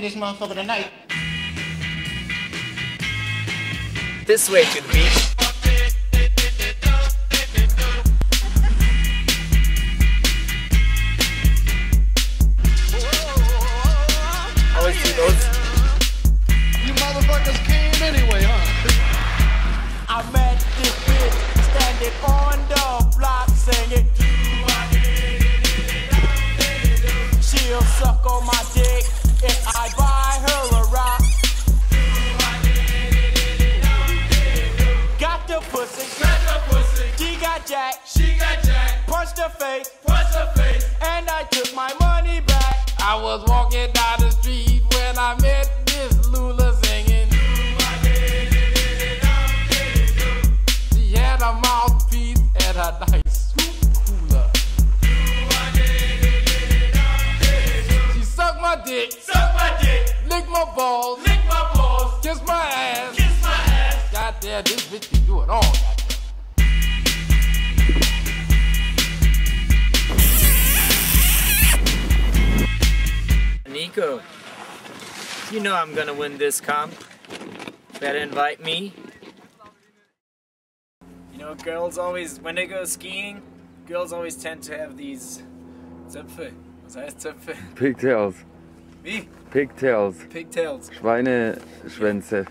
this motherfucker tonight. This way to the beach. Always do those. You motherfuckers came anyway, huh? I met this bitch standing on the block singing. She'll suck on my pussy, the pussy. She got jacked, she got jacked. Punched her face, punched her face. And I took my money back. I was walking down the street when I met Miss Lula singing. She had a mouthpiece and a nice scoop cooler. She sucked my dick, sucked my dick, licked my balls, licked my balls, kissed my ass. Goddamn, this bitch can do it all. goddamn. Nico, you know I'm gonna win this comp. Better invite me. You know, girls always, when they go skiing, girls always tend to have these Zöpfe. Was heißt Zöpfe? Pigtails. Wie? Pigtails. Pigtails. Schweineschwänze.